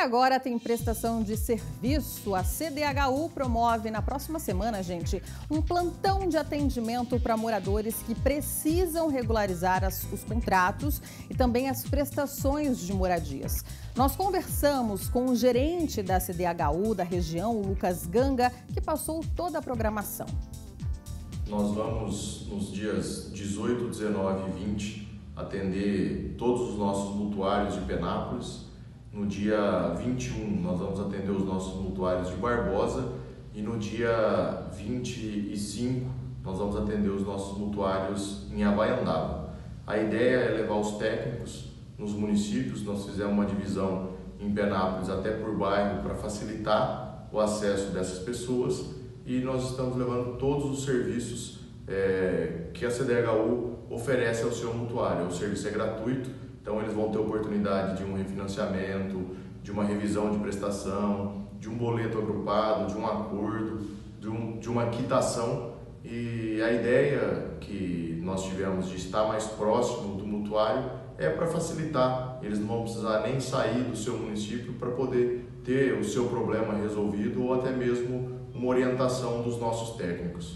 Agora tem prestação de serviço. A CDHU promove na próxima semana, gente, um plantão de atendimento para moradores que precisam regularizar as, os contratos e também as prestações de moradias. Nós conversamos com o gerente da CDHU da região, o Lucas Ganga, que passou toda a programação. Nós vamos nos dias 18, 19 e 20 atender todos os nossos mutuários de Penápolis no dia 21, nós vamos atender os nossos mutuários de Barbosa. E no dia 25, nós vamos atender os nossos mutuários em Havaiandava. A ideia é levar os técnicos nos municípios, nós fizemos uma divisão em Penápolis até por bairro para facilitar o acesso dessas pessoas. E nós estamos levando todos os serviços é, que a CDHU oferece ao seu mutuário. O serviço é gratuito, então eles vão ter oportunidade de um refinanciamento, de uma revisão de prestação, de um boleto agrupado, de um acordo, de, um, de uma quitação. E a ideia que nós tivemos de estar mais próximo do mutuário é para facilitar. Eles não vão precisar nem sair do seu município para poder ter o seu problema resolvido ou até mesmo uma orientação dos nossos técnicos.